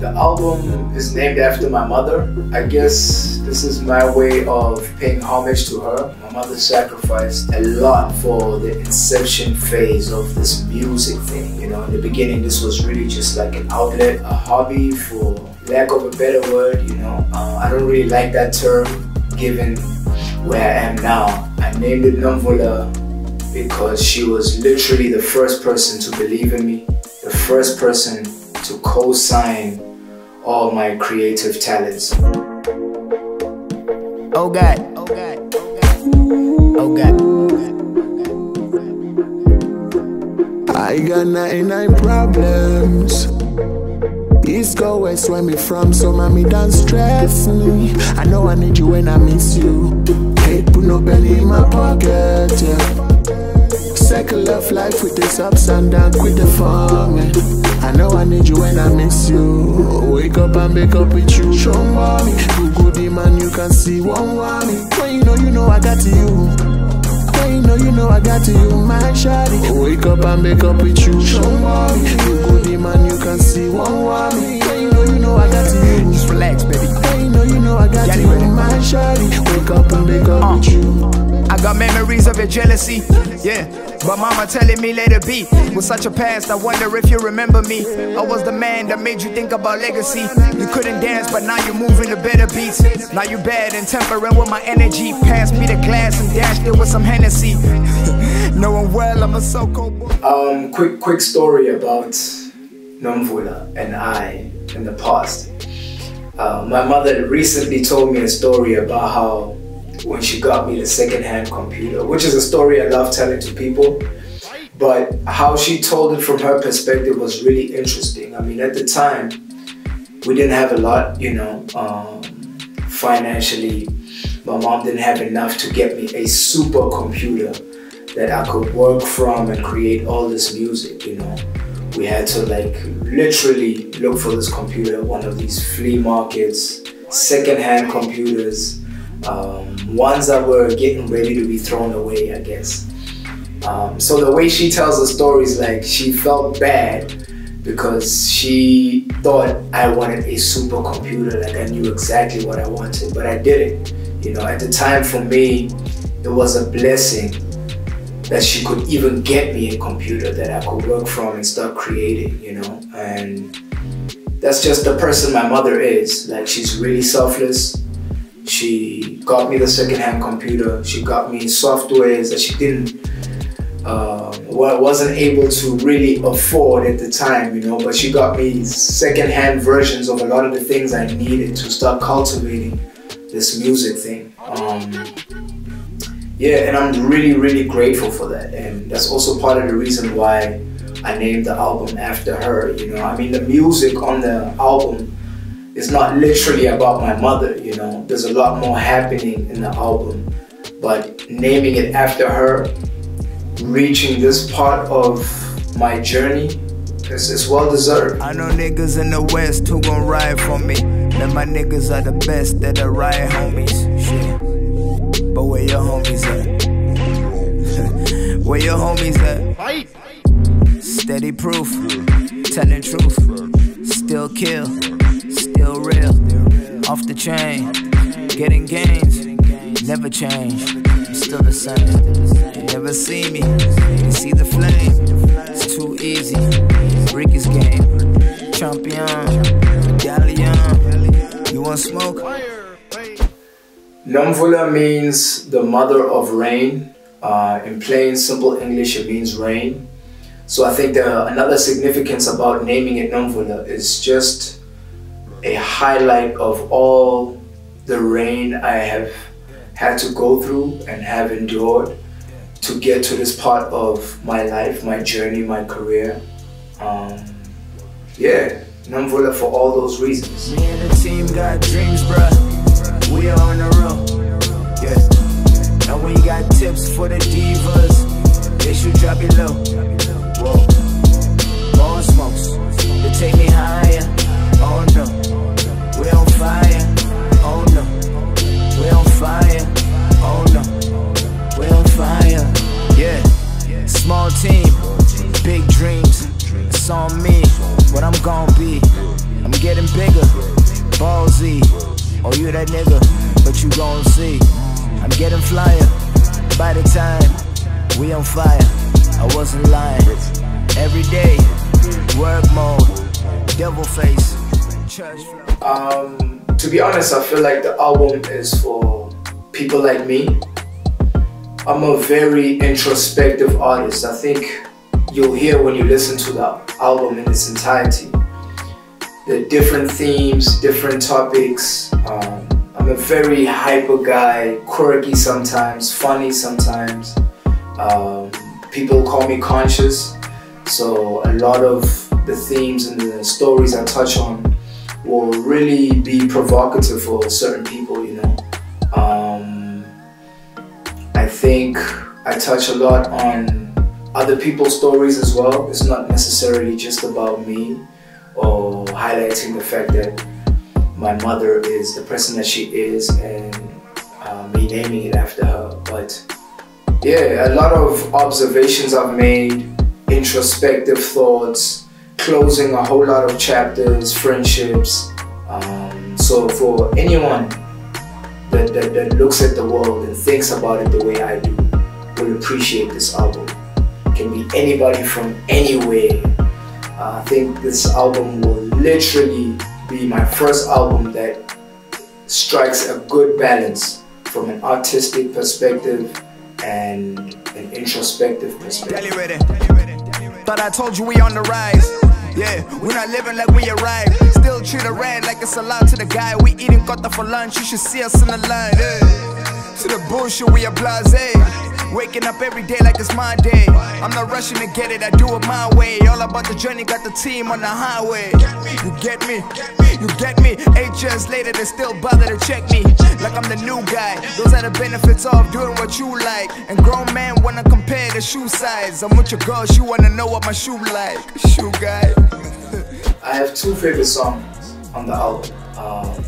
The album is named after my mother. I guess this is my way of paying homage to her. My mother sacrificed a lot for the inception phase of this music thing. You know, in the beginning, this was really just like an outlet, a hobby for lack of a better word, you know. Uh, I don't really like that term given where I am now. I named it Nomvula because she was literally the first person to believe in me, the first person to co-sign all my creative talents. Oh God. Oh God. Oh God. I got 99 problems. East go west where me from, so mommy don't stress me. I know I need you when I miss you. Hate put no belly in my pocket, yeah. Cycle of life with its ups and downs, quit the farming. I know I need you when I miss you. Wake up and make up with you. Show mommy, you good man, you can see one mommy. When you know, you know I got you. When you know, you know I got you, my shawty. Wake up and make up with you. Show mommy, you good man, you can see one mommy. When you know, you know I got you. Just relax, baby. When you know, you know I got Got you, my shawty. Jealousy, yeah. But mama telling me let it be. With such a past, I wonder if you remember me. I was the man that made you think about legacy. You couldn't dance, but now you're moving to better beats. Now you bad and tempering with my energy. Pass me the glass and dashed it with some Hennessy. Knowing well I'm a so-called boy. Um, quick, quick story about Nomvula and I in the past. Uh, my mother recently told me a story about how when she got me the second-hand computer, which is a story I love telling to people. But how she told it from her perspective was really interesting. I mean, at the time, we didn't have a lot, you know, um, financially. My mom didn't have enough to get me a super computer that I could work from and create all this music, you know. We had to like literally look for this computer at one of these flea markets, secondhand computers, um, ones that were getting ready to be thrown away, I guess. Um, so the way she tells the story is like she felt bad because she thought I wanted a supercomputer, like I knew exactly what I wanted, but I didn't. You know, at the time for me, it was a blessing that she could even get me a computer that I could work from and start creating, you know, and that's just the person my mother is. Like she's really selfless. She got me the secondhand computer. She got me softwares that she didn't uh, wa- wasn't able to really afford at the time, you know, but she got me secondhand versions of a lot of the things I needed to start cultivating this music thing. Um, yeah, and I'm really, really grateful for that. And that's also part of the reason why I named the album after her, you know. I mean, the music on the album is not literally about my mother, you know. There's a lot more happening in the album. But naming it after her reaching this part of my journey is, is well deserved. I know niggas in the West who gon' ride for me. And my niggas are the best, they're the right homies. Shit. But where your homies at? where your homies at? Fight! Steady proof, telling truth. Still kill, still real. Off the chain, getting gains. Never change, I'm still the same. You never see me, you see the flame. It's too easy. Ricky's game, champion, medallion. You want smoke? Nomvula means the mother of rain. Uh, in plain, simple English, it means rain. So I think the, another significance about naming it Nomvula is just a highlight of all the rain I have had to go through and have endured to get to this part of my life, my journey, my career. Um, yeah, Nomvula for all those reasons. Me and the team got dreams, bruh. We are on the road. Yeah. And we got tips for the divas. They should drop it low. Flyer. By the time we on fire, I wasn't lying. Every day, work mode, devil face, church. Um, to be honest, I feel like the album is for people like me. I'm a very introspective artist. I think you'll hear when you listen to the album in its entirety. The different themes, different topics. Um, I'm a very hyper guy, quirky sometimes, funny sometimes. Um, people call me conscious, so a lot of the themes and the stories I touch on will really be provocative for certain people, you know. Um, I think I touch a lot on other people's stories as well. It's not necessarily just about me or highlighting the fact that my mother is the person that she is and uh, me naming it after her. But yeah, a lot of observations I've made, introspective thoughts, closing a whole lot of chapters, friendships. Um, so for anyone that, that, that looks at the world and thinks about it the way I do, will appreciate this album can be anybody from anywhere. Uh, I think this album will literally be my first album that strikes a good balance from an artistic perspective and an introspective perspective. Thought I told you we on the rise. Yeah, we're not living like we arrived. Still treat a rent like it's allowed to the guy. We eating kota for lunch. You should see us in the line. Yeah. To the bullshit, we are blase. Waking up every day like it's my day. I'm not rushing to get it, I do it my way. All about the journey, got the team on the highway. You get me? You get me? Eight years later, they still bother to check me. Like I'm the new guy. Those are the benefits of doing what you like. And grown men wanna compare the shoe size. I'm with your girl, she wanna know what my shoe like. Shoe guy. I have two favorite songs on the album. Um,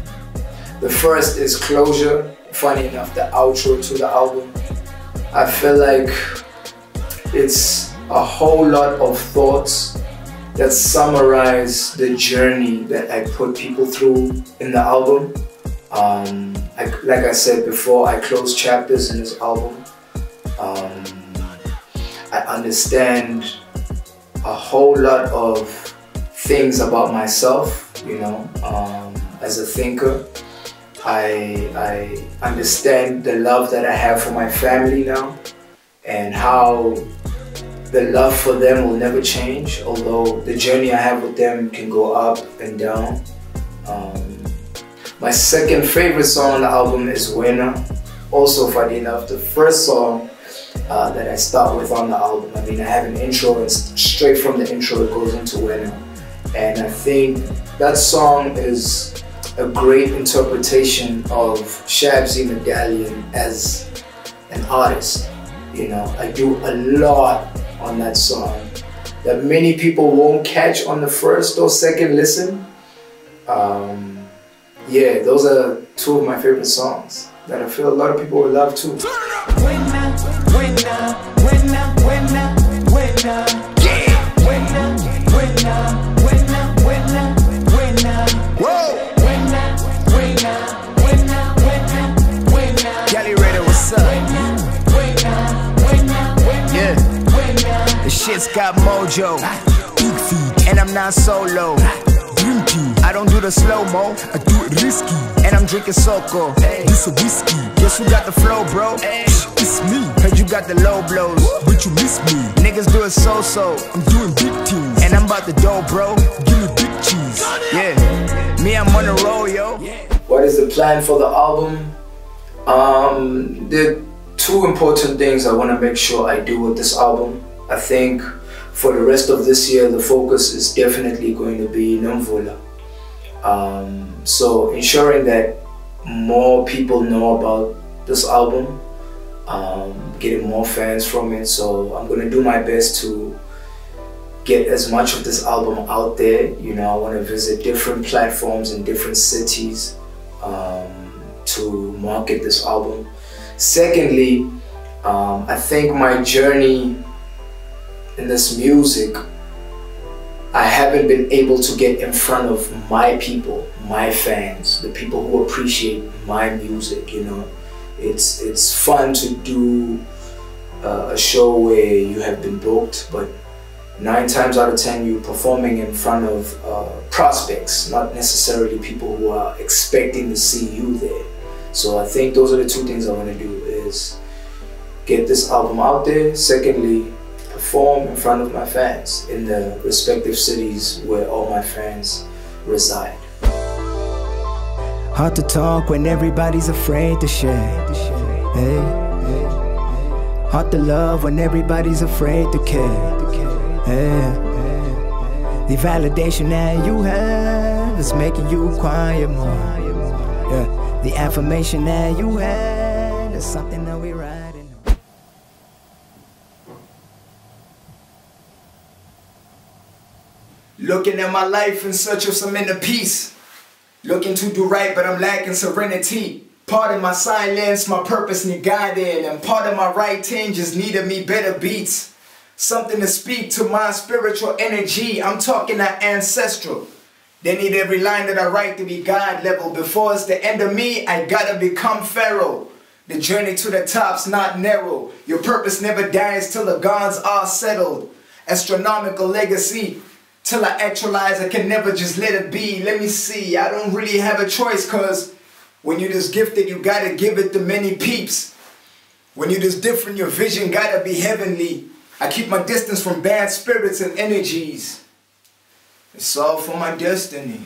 the first is Closure. Funny enough, the outro to the album I feel like it's a whole lot of thoughts that summarize the journey that I put people through in the album. Um, I, like I said before, I close chapters in this album. Um, I understand a whole lot of things about myself, you know, um, as a thinker. I, I understand the love that I have for my family now and how the love for them will never change, although the journey I have with them can go up and down. Um, my second favorite song on the album is Winner. Also, funny enough, the first song uh, that I start with on the album. I mean, I have an intro, and straight from the intro, it goes into Winner. And I think that song is a great interpretation of ShabZi Madallion as an artist. You know, I do a lot on that song that many people won't catch on the first or second listen. Um, yeah, those are two of my favorite songs that I feel a lot of people will love too. Shit's got mojo. Big feet. And I'm not solo. Drinking. I don't do the slow mo. I do it risky. And I'm drinking Soko. This a whiskey. Guess who got the flow, bro? It's me. Heard you got the low blows. But you miss me. Niggas do it so so. I'm doing big things. And I'm about the dough, bro. Give me big cheese. Yeah. Me, I'm on the roll, yo. What is the plan for the album? Um, the two important things I want to make sure I do with this album. I think for the rest of this year, the focus is definitely going to be Nomvula. Um, so ensuring that more people know about this album, um, getting more fans from it. So I'm gonna do my best to get as much of this album out there. You know, I want to visit different platforms in different cities um, to market this album. Secondly, um, I think my journey in this music I haven't been able to get in front of my people, my fans, the people who appreciate my music. You know, it's it's fun to do uh, a show where you have been booked, but nine times out of ten you're performing in front of uh, prospects, not necessarily people who are expecting to see you there. So I think those are the two things I want to do: is get this album out there. Secondly, perform in front of my fans in the respective cities where all my fans reside. Hard to talk when everybody's afraid to share. Hey. Hard to love when everybody's afraid to care. The validation that you have is making you quiet more. Yeah, the affirmation that you had is something that we riding. Looking at my life in search of some inner peace. Looking to do right, but I'm lacking serenity. Part of my silence, my purpose need guiding, and part of my writing just needed me better beats. Something to speak to my spiritual energy. I'm talking that ancestral. They need every line that I write to be God level. Before it's the end of me, I gotta become Pharaoh. The journey to the top's not narrow. Your purpose never dies till the gods are settled. Astronomical legacy. Till I actualize, I can never just let it be. Let me see, I don't really have a choice cause when you're this gifted, you gotta give it to many peeps. When you're this different, your vision gotta be heavenly. I keep my distance from bad spirits and energies. It's all for my destiny.